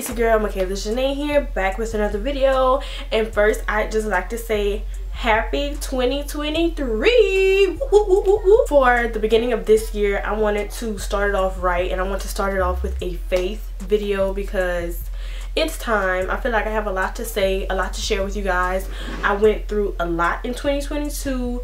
it's your girl Makayla Janaè here back with another video and first I'd just like to say happy 2023 for the beginning of this year I wanted to start it off right and I want to start it off with a faith video because it's time. I feel like I have a lot to say, a lot to share with you guys. I went through a lot in 2022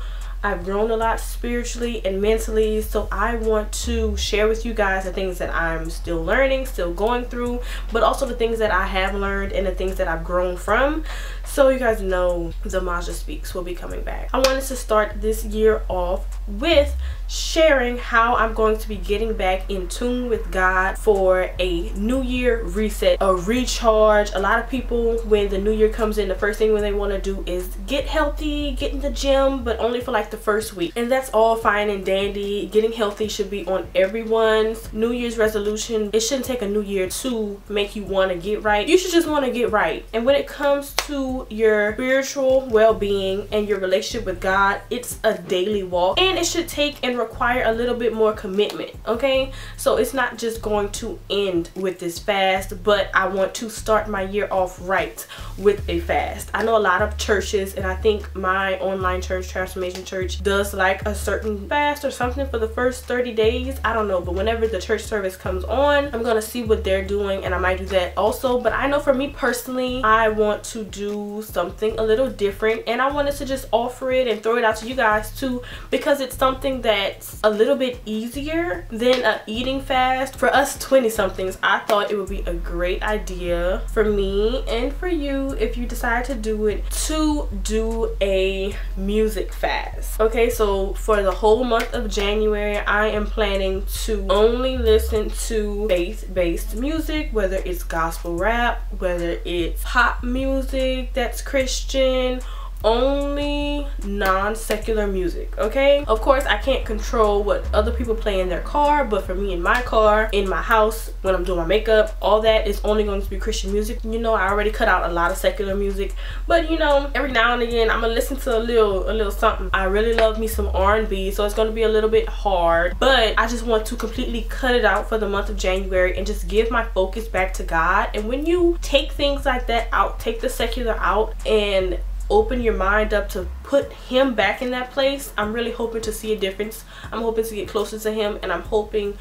I've grown a lot spiritually and mentally so I want to share with you guys the things that I'm still learning still going through but also the things that I have learned and the things that I've grown from so you guys know the Maja Speaks will be coming back. I wanted to start this year off with sharing how I'm going to be getting back in tune with God for a new year reset, a recharge. A lot of people, when the new year comes in, the first thing when they want to do is get healthy, get in the gym, but only for like the first week. And that's all fine and dandy. Getting healthy should be on everyone's new year's resolution. It shouldn't take a new year to make you want to get right. You should just want to get right. And when it comes to your spiritual well-being and your relationship with God, it's a daily walk and it should take require a little bit more commitment, okay? So it's not just going to end with this fast, but I want to start my year off right with a fast. I know a lot of churches and I think my online church, Transformation Church, does like a certain fast or something for the first 30 days. I don't know, but whenever the church service comes on, I'm gonna see what they're doing and I might do that also. But I know for me personally, I want to do something a little different and I wanted to just offer it and throw it out to you guys too because it's something that's a little bit easier than a eating fast. For us 20 somethings, I thought it would be a great idea for me and for you if you decide to do it to do a music fast. Okay, so for the whole month of January, I am planning to only listen to faith-based music, whether it's gospel rap, whether it's pop music that's Christian only non-secular music okay? Of course i can't control what other people play in their car but for me in my car in my house when i'm doing my makeup all that is only going to be christian music. You know i already cut out a lot of secular music but you know every now and again i'm gonna listen to a little a little something. I really love me some r&b so it's to be a little bit hard but i just want to completely cut it out for the month of january and just give my focus back to god. And when you take things like that out take the secular out and open your mind up to put him back in that place i'm really hoping to see a difference. I'm hoping to get closer to him and i'm hoping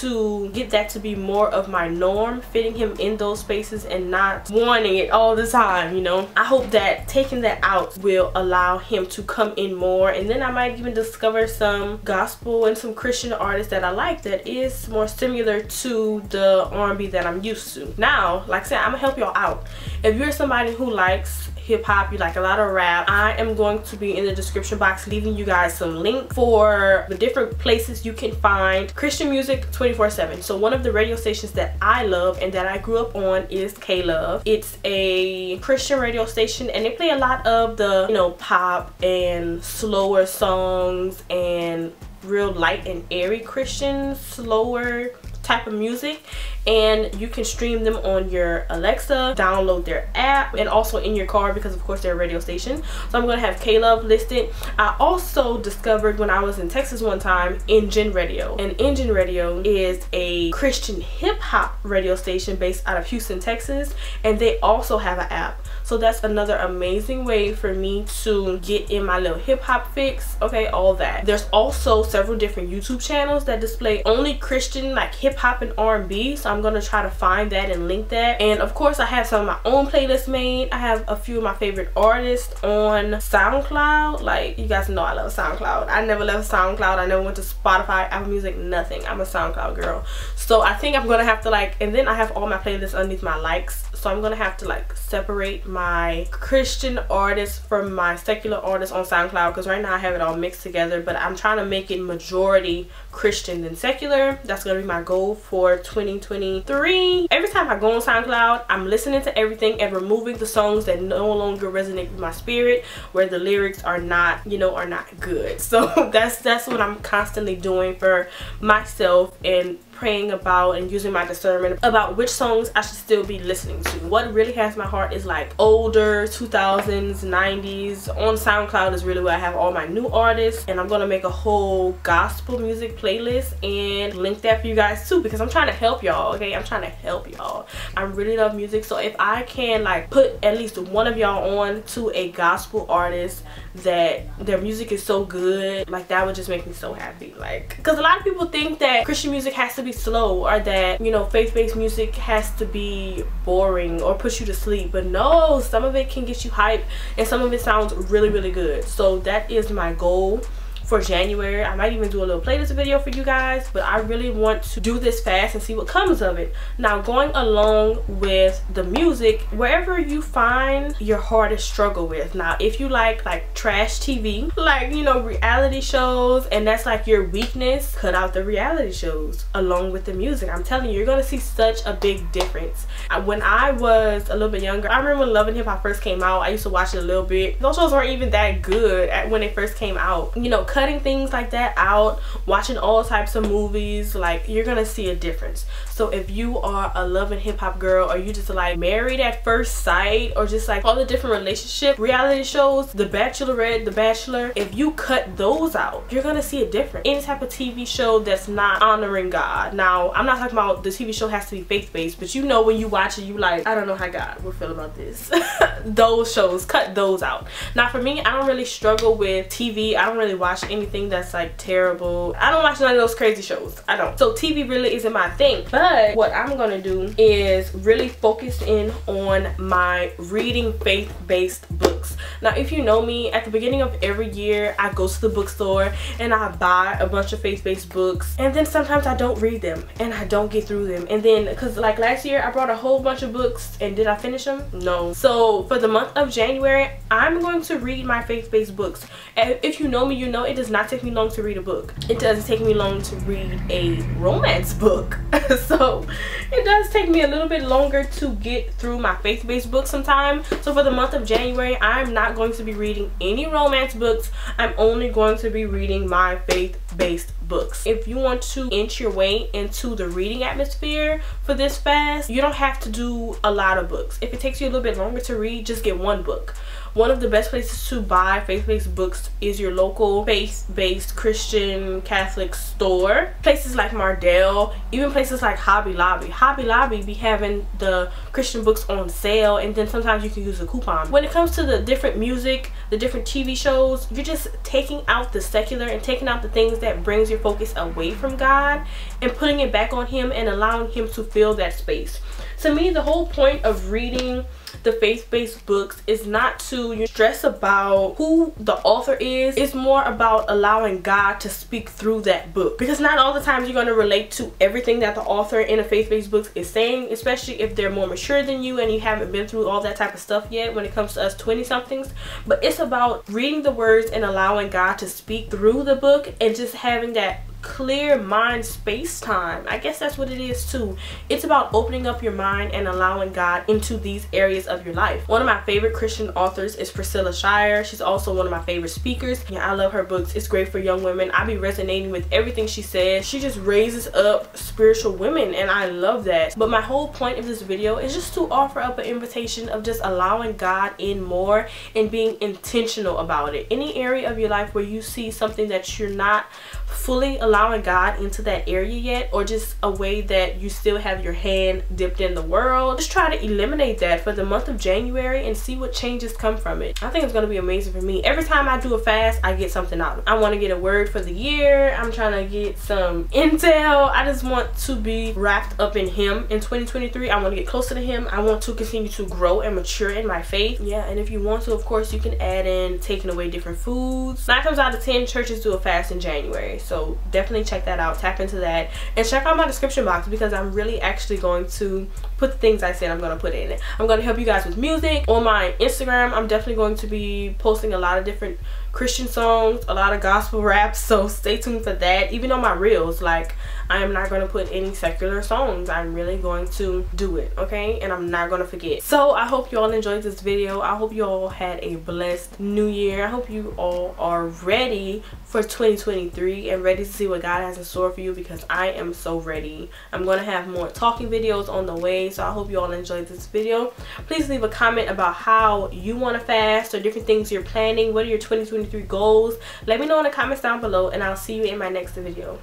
to get that to be more of my norm fitting him in those spaces and not wanting it all the time you know? I hope that taking that out will allow him to come in more and then i might even discover some gospel and some christian artists that i like that is more similar to the r&b that i'm used to. Now like i said i'm gonna help y'all out. If you're somebody who likes hip hop, you like a lot of rap, I am going to be in the description box leaving you guys some link for the different places you can find Christian music 24 7. So one of the radio stations that I love and that I grew up on is K-Love. It's a Christian radio station and they play a lot of the, you know, pop and slower songs and real light and airy Christian, slower type of music and you can stream them on your Alexa, download their app, and also in your car because of course they're a radio station. So I'm gonna have K-Love listed. I also discovered when I was in Texas one time, NGEN Radio. And NGEN Radio is a Christian hip hop radio station based out of Houston, Texas, and they also have an app. So that's another amazing way for me to get in my little hip hop fix. Okay, all that. There's also several different YouTube channels that display only Christian like hip hop and R&B. So I'm going to try to find that and link that. And of course I have some of my own playlists made. I have a few of my favorite artists on SoundCloud. Like you guys know I love SoundCloud. I never left SoundCloud. I never went to Spotify, Apple Music, nothing. I'm a SoundCloud girl. So I think I'm going to have to like, and then I have all my playlists underneath my likes. So I'm to have to like separate my Christian artists from my secular artists on SoundCloud because right now I have it all mixed together but I'm trying to make it majority Christian than secular. That's to be my goal for 2023. Every time I go on SoundCloud, I'm listening to everything and removing the songs that no longer resonate with my spirit where the lyrics are not, you know, are not good. So that's that's what I'm constantly doing for myself and praying about and using my discernment about which songs I should still be listening to. What really has my heart is like older 2000s, 90s. On SoundCloud is really where I have all my new artists and I'm gonna make a whole gospel music playlist and link that for you guys too because I'm trying to help y'all, okay? I'm trying to help y'all. I really love music so if I can like put at least one of y'all on to a gospel artist that their music is so good like that would just make me so happy like because a lot of people think that christian music has to be slow or that you know faith-based music has to be boring or push you to sleep. But no some of it can get you hype and some of it sounds really really good. So that is my goal for January. I might even do a little playlist video for you guys, but I really want to do this fast and see what comes of it. Now, going along with the music, wherever you find your hardest struggle with. Now, if you like like trash TV, like, you know, reality shows, and that's like your weakness, cut out the reality shows along with the music. I'm telling you, you're going to see such a big difference. When I was a little bit younger, I remember and Hip Hop first came out. I used to watch it a little bit. Those shows weren't even that good when they first came out. You know, cutting things like that out watching all types of movies like you're gonna see a difference. So if you are a love and hip-hop girl or you just like married at first sight or just like all the different relationship reality shows the bachelorette the bachelor if you cut those out you're gonna see a difference. Any type of tv show that's not honoring god. Now i'm not talking about the tv show has to be faith-based but you know when you watch it you like i don't know how god will feel about this. Those shows cut those out. Now for me i don't really struggle with tv i don't really watch anything that's like terrible. I don't watch none of those crazy shows. I don't. So TV really isn't my thing. But what I'm gonna do is really focus in on my reading faith-based books. Now if you know me, at the beginning of every year I go to the bookstore and I buy a bunch of faith-based books and then sometimes I don't read them and I don't get through them. And then because like last year I brought a whole bunch of books and did I finish them? No. So for the month of January, I'm going to read my faith-based books. And if you know me, you know it does not take me long to read a book. It doesn't take me long to read a romance book. so it does take me a little bit longer to get through my faith-based books sometimes. So for the month of January, I'm not going to be reading any romance books. I'm only going to be reading my faith-based books. If you want to inch your way into the reading atmosphere for this fast, you don't have to do a lot of books. If it takes you a little bit longer to read, just get one book. One of the best places to buy faith-based books is your local faith-based Christian Catholic store. Places like Mardel, even places like Hobby Lobby. Hobby Lobby be having the Christian books on sale and then sometimes you can use a coupon. When it comes to the different music, the different TV shows, you're just taking out the secular and taking out the things that brings your focus away from God and putting it back on him and allowing him to fill that space. To me, the whole point of reading the faith-based books is not to stress about who the author is. It's more about allowing God to speak through that book. Because not all the times you're going to relate to everything that the author in a faith-based book is saying, especially if they're more mature than you and you haven't been through all that type of stuff yet when it comes to us 20-somethings. But it's about reading the words and allowing God to speak through the book and just having that clear mind space time. I guess that's what it is too. It's about opening up your mind and allowing god into these areas of your life. One of my favorite christian authors is priscilla shirer she's also one of my favorite speakers. Yeah i love her books. It's great for young women. I be resonating with everything she says. She just raises up spiritual women and i love that. But my whole point of this video is just to offer up an invitation of just allowing god in more and being intentional about it. Any area of your life where you see something that you're not fully allowing God into that area yet or just a way that you still have your hand dipped in the world? Just try to eliminate that for the month of January and see what changes come from it. I think it's going to be amazing for me. Every time I do a fast I get something out. I want to get a word for the year. I'm trying to get some intel. I just want to be wrapped up in him in 2023 I want to get closer to him. I want to continue to grow and mature in my faith. Yeah and if you want to of course you can add in taking away different foods. Nine times out of ten churches do a fast in January so definitely check that out tap into that and check out my description box because i'm really actually going to put the things i said i'm going to put in. It i'm going to help you guys with music. On my instagram i'm definitely going to be posting a lot of different christian songs a lot of gospel rap so stay tuned for that. Even on my reels like i am not going to put any secular songs. I'm really going to do it okay? And i'm not going to forget. So i hope you all enjoyed this video. I hope you all had a blessed new year. I hope you all are ready for 2023 and ready to see what god has in store for you because i am so ready. I'm going to have more talking videos on the way so i hope you all enjoyed this video. Please leave a comment about how you want to fast or different things you're planning. What are your 2023 goals. Let me know in the comments down below and i'll see you in my next video